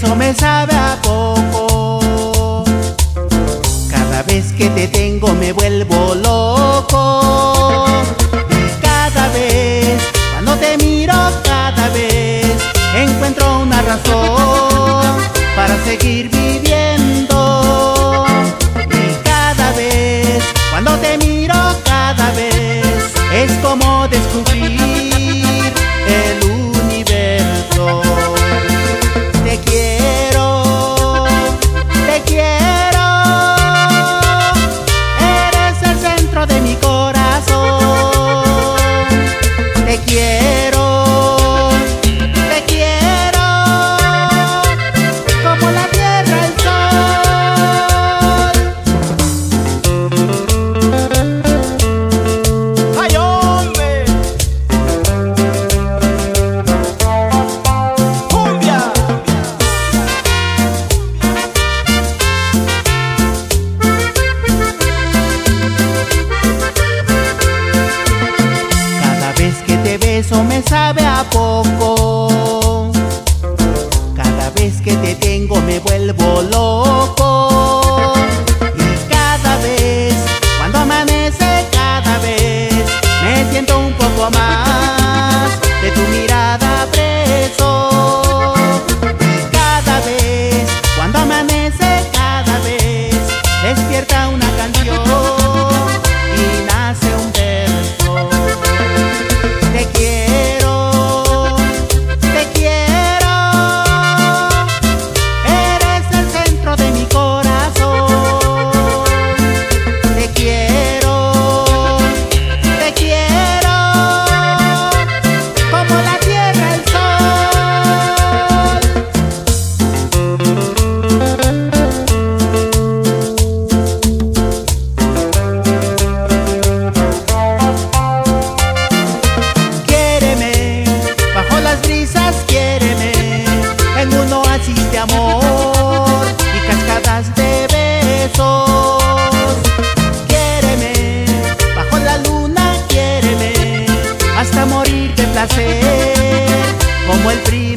beso me sabe a poco. Cada vez que te tengo me vuelvo loco. Cada vez, cuando te miro, cada vez encuentro una razón para seguir viviendo. Cada vez, cuando te miro, cada vez es como descubrir te beso me sabe a poco. Cada vez que te tengo me vuelvo loco. Hasta morir de placer, como el brillo